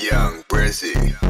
Young Brizzy.